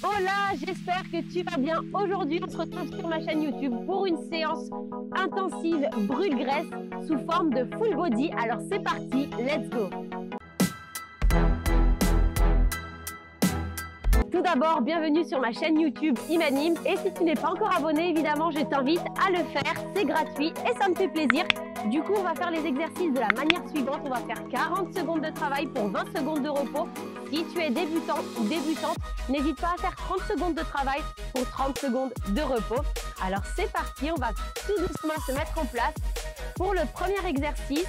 Hola, j'espère que tu vas bien. Aujourd'hui, on se retrouve sur ma chaîne YouTube pour une séance intensive brûle-graisse sous forme de full body. Alors c'est parti, let's go Tout d'abord, bienvenue sur ma chaîne YouTube Imanim. Et si tu n'es pas encore abonné, évidemment, je t'invite à le faire. C'est gratuit et ça me fait plaisir. Du coup, on va faire les exercices de la manière suivante. On va faire 40 secondes de travail pour 20 secondes de repos. Si tu es débutant ou débutante, n'hésite pas à faire 30 secondes de travail pour 30 secondes de repos. Alors c'est parti, on va tout doucement se mettre en place pour le premier exercice.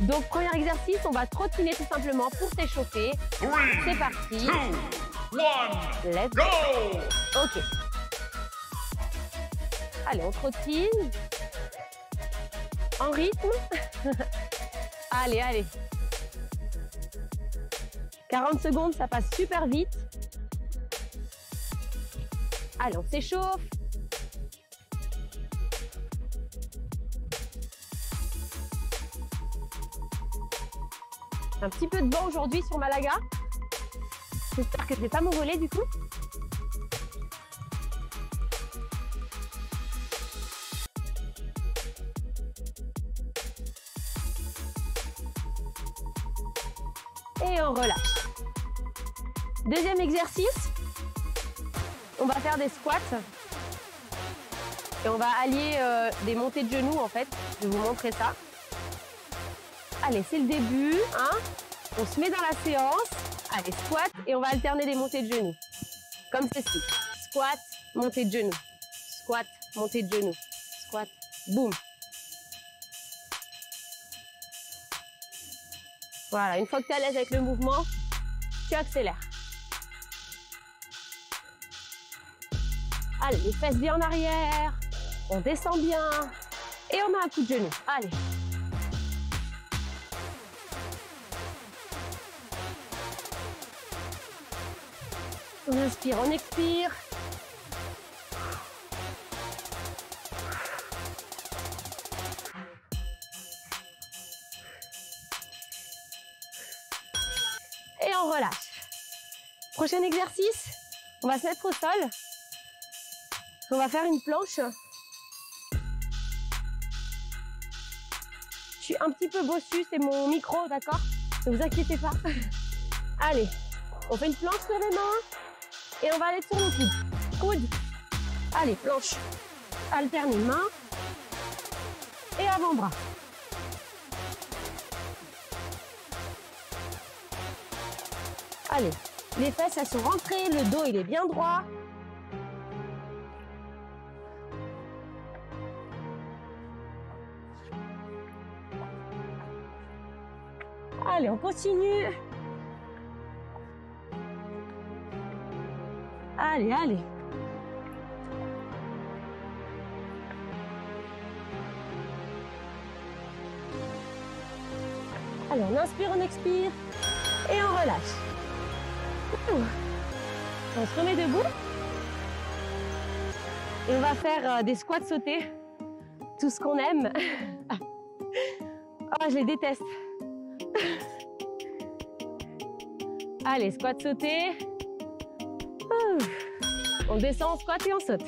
Donc premier exercice, on va trottiner tout simplement pour s'échauffer. C'est parti. Let's go. Ok. Allez, on trottine. En rythme. allez, allez. 40 secondes, ça passe super vite. Allez, on s'échauffe. Un petit peu de vent aujourd'hui sur Malaga. J'espère que je ne vais pas m'envoler du coup. On va faire des squats. Et on va allier euh, des montées de genoux en fait. Je vais vous montrer ça. Allez, c'est le début. Hein on se met dans la séance. Allez, squat et on va alterner des montées de genoux. Comme ceci. Squat, montée de genoux. Squat, montée de genoux. Squat, boum. Voilà, une fois que tu es à l'aise avec le mouvement, tu accélères. Allez, les fesses bien en arrière. On descend bien. Et on met un coup de genou. Allez. On inspire, on expire. Et on relâche. Prochain exercice, on va se mettre au sol. On va faire une planche. Je suis un petit peu bossu, c'est mon micro, d'accord Ne vous inquiétez pas. Allez, on fait une planche sur les mains et on va aller sur nos coudes. Coude. Allez, planche. Alternez main et avant-bras. Allez, les fesses elles sont rentrées, le dos il est bien droit. Allez, on continue. Allez, allez. Allez, on inspire, on expire et on relâche. On se remet debout. Et on va faire euh, des squats sautés. Tout ce qu'on aime. Oh, je les déteste. Allez, squat sauté. On descend, on squat et on saute.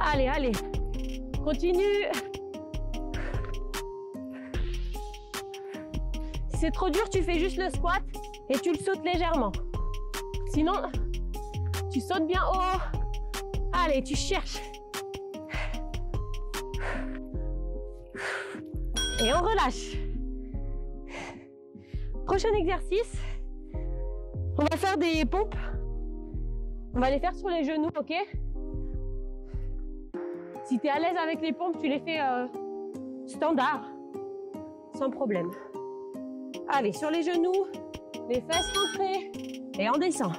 Allez, allez, continue. C'est trop dur, tu fais juste le squat et tu le sautes légèrement. Sinon, tu sautes bien haut. Allez, tu cherches. Et on relâche. Prochain exercice, on va faire des pompes. On va les faire sur les genoux, ok? Si tu es à l'aise avec les pompes, tu les fais euh, standard, sans problème. Allez, sur les genoux, les fesses rentrées et on descend.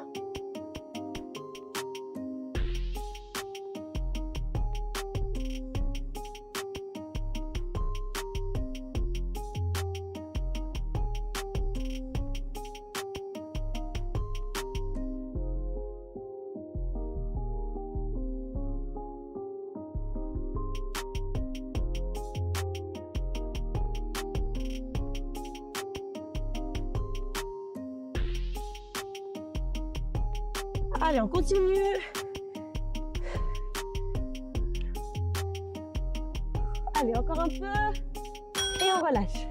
Allez, on continue. Allez, encore un peu. Et on relâche.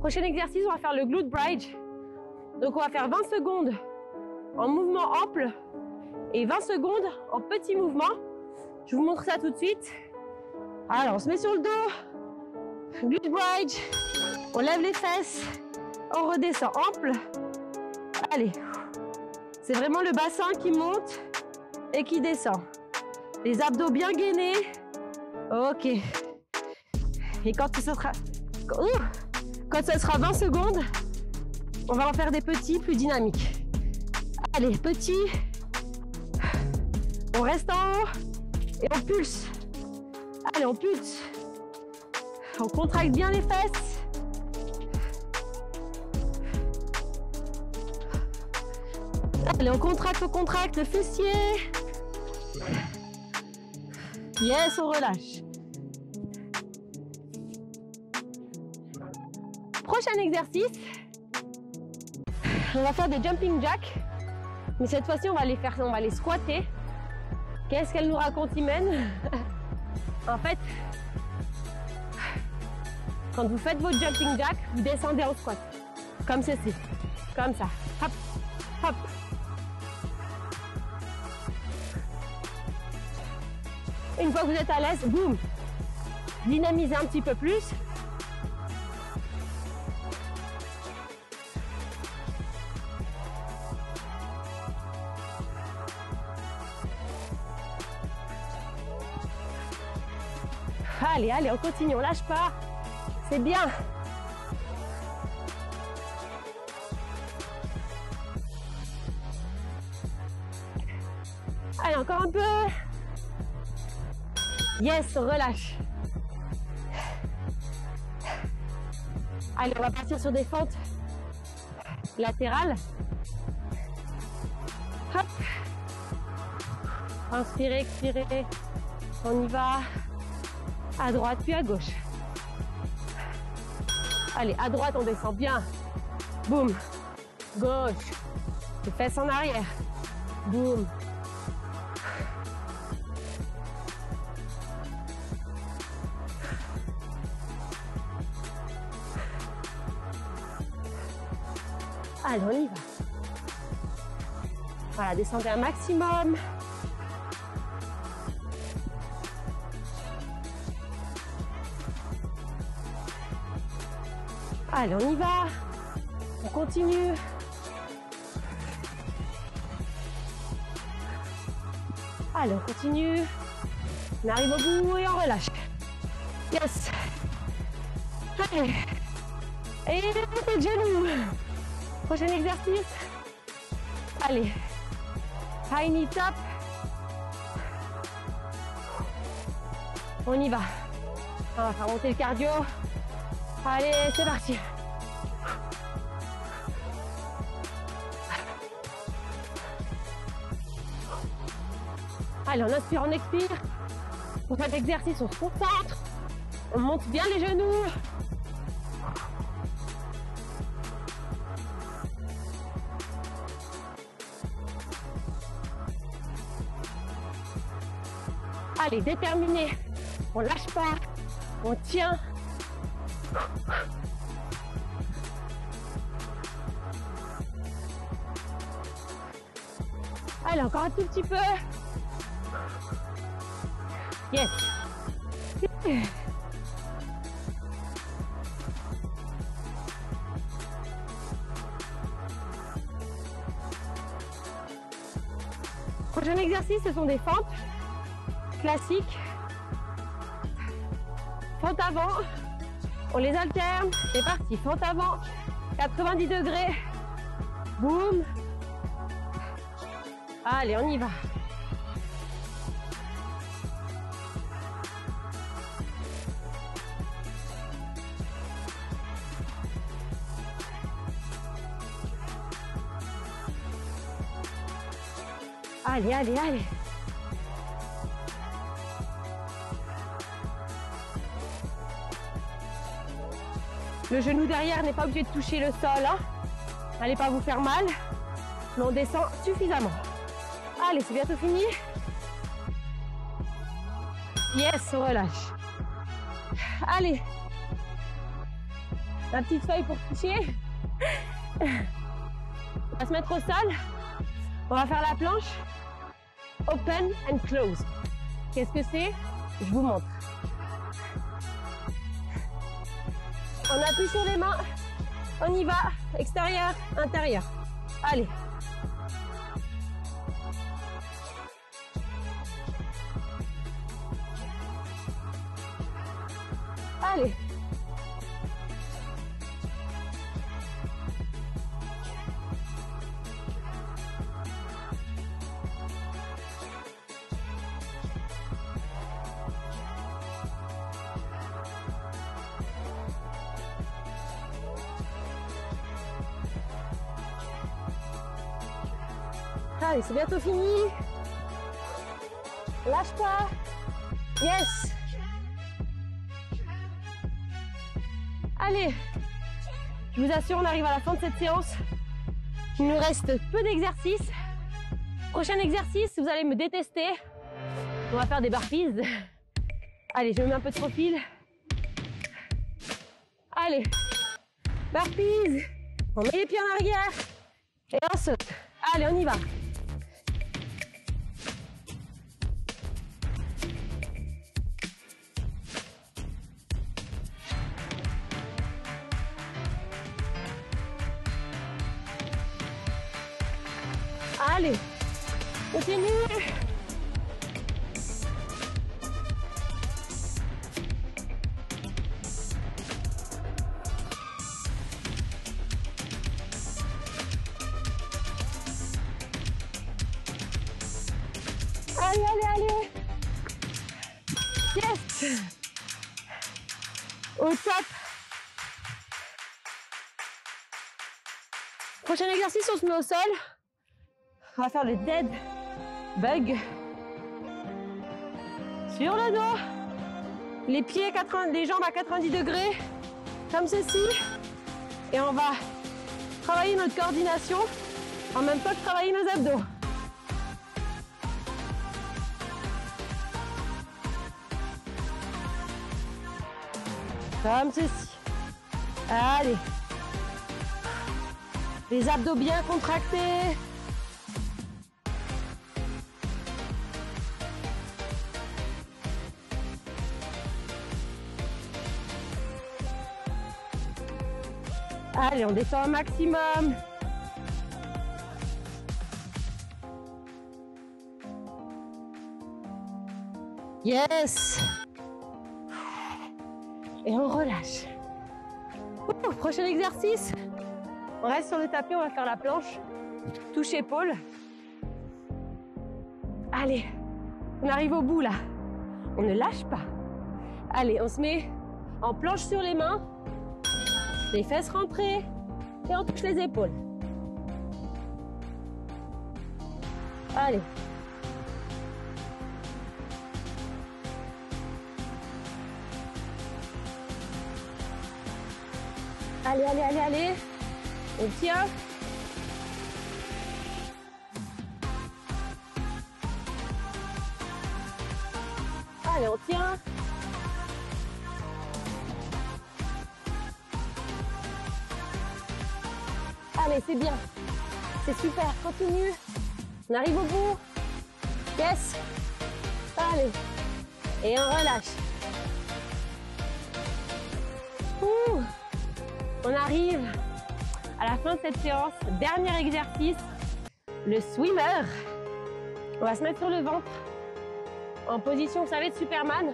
Prochain exercice, on va faire le glute bridge. Donc on va faire 20 secondes en mouvement ample et 20 secondes en petit mouvement. Je vous montre ça tout de suite. Alors on se met sur le dos, glute bridge, on lève les fesses, on redescend ample. Allez, c'est vraiment le bassin qui monte et qui descend. Les abdos bien gainés. Ok. Et quand ce sera, quand ce sera 20 secondes, on va en faire des petits plus dynamiques. Allez, petit. On reste en haut et on pulse. Allez, on pulse. On contracte bien les fesses. Allez, on contracte, on contracte le fessier. Yes, on relâche. Prochain exercice. On va faire des jumping jacks. Mais cette fois-ci, on va les faire, on va les squatter. Qu'est-ce qu'elle nous raconte, Imen? En fait, quand vous faites votre jumping jack, vous descendez en squat. Comme ceci. Comme ça. Hop, hop. Une fois que vous êtes à l'aise, boum, dynamisez un petit peu plus. Allez, allez, on continue, on lâche pas. C'est bien. Allez, encore un peu. Yes, relâche. Allez, on va partir sur des fentes latérales. Hop. Inspirez, expirez. On y va. À droite, puis à gauche. Allez, à droite, on descend bien. Boum. Gauche. Les fesses en arrière. Boum. Allez, on y va. Voilà, descendez un maximum. Allez, on y va. On continue. Allez, on continue. On arrive au bout et on relâche. Yes. Allez. Et les genoux. Prochain exercice. Allez. Tiny top. On y va. On va faire monter le cardio. Allez, c'est parti. Allez, on inspire, on expire. Pour cet exercice, on se concentre. On monte bien les genoux. Déterminé. On lâche pas. On tient. Allez, encore un tout petit peu. Yes. Prochain exercice, ce sont des fentes classiques. Fente avant, on les alterne. C'est parti, fente avant, 90 degrés. Boum. Allez, on y va. Allez, allez, allez. Le genou derrière n'est pas obligé de toucher le sol. Hein. Allez pas vous faire mal, mais on descend suffisamment. Allez, c'est bientôt fini. Yes, on relâche. Allez. La petite feuille pour toucher. On va se mettre au sol. On va faire la planche. Open and close. Qu'est-ce que c'est? Je vous montre. On appuie sur les mains. On y va. Extérieur, intérieur. Allez. Allez, c'est bientôt fini. Lâche pas. Yes. Allez. Je vous assure, on arrive à la fin de cette séance. Il nous reste peu d'exercices. Prochain exercice, vous allez me détester. On va faire des burpees. Allez, je me mets un peu de profil. Allez. Burpees. On met les pieds en arrière. Et on saute. Allez, on y va. Allez, allez, allez. Yes. Au top. Prochain exercice, on se met au sol. On va faire le dead bug. Sur le dos. Les pieds, 80, les jambes à 90 degrés. Comme ceci. Et on va travailler notre coordination en même temps que travailler nos abdos. Comme ceci. Allez. Les abdos bien contractés. Allez, on descend au maximum. Yes. Et on relâche. Prochain exercice. On reste sur le tapis, on va faire la planche. Touche épaule. Allez, on arrive au bout là. On ne lâche pas. Allez, on se met en planche sur les mains. Les fesses rentrées. Et on touche les épaules. Allez. Allez, allez, allez, allez. On tient. Allez, on tient. Allez, c'est bien. C'est super. Continue. On arrive au bout. Yes. Allez. Et on relâche. Ouh. On arrive à la fin de cette séance. Dernier exercice, le swimmer. On va se mettre sur le ventre en position, vous savez, de Superman.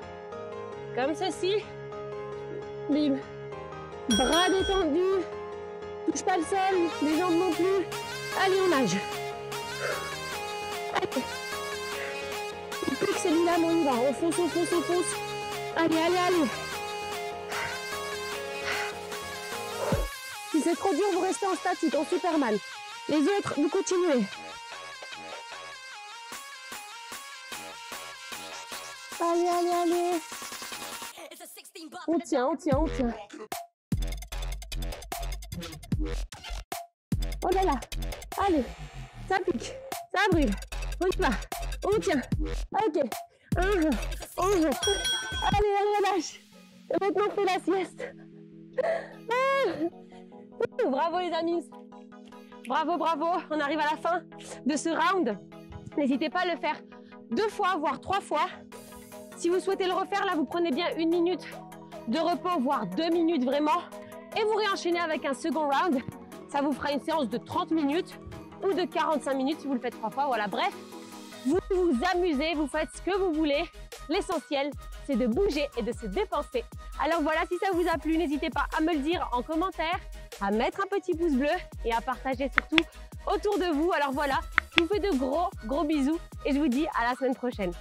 Comme ceci. Bim. Bras détendus. Touche pas le sol, les jambes non plus. Allez, on nage. Allez. Plus que celui-là, on y va. On fonce, on fonce, on fonce. Allez, allez, allez. C'est trop dur, vous restez en statique, en Superman. Les autres, vous continuez. Allez, allez, allez. On tient, on tient, on tient. Oh là là. Allez, ça pique, ça brûle. On y va, on tient. Ok. Un jour, un. Allez, allez, relâche. Et maintenant, on fait la sieste. Ah. Bravo les amis. Bravo, bravo. On arrive à la fin de ce round. N'hésitez pas à le faire deux fois, voire trois fois. Si vous souhaitez le refaire, là, vous prenez bien une minute de repos, voire deux minutes vraiment. Et vous réenchaînez avec un second round. Ça vous fera une séance de 30 minutes ou de 45 minutes si vous le faites trois fois. Voilà, bref, vous vous amusez, vous faites ce que vous voulez. L'essentiel, c'est de bouger et de se dépenser. Alors voilà, si ça vous a plu, n'hésitez pas à me le dire en commentaire, à mettre un petit pouce bleu et à partager surtout autour de vous. Alors voilà, je vous fais de gros, gros bisous et je vous dis à la semaine prochaine.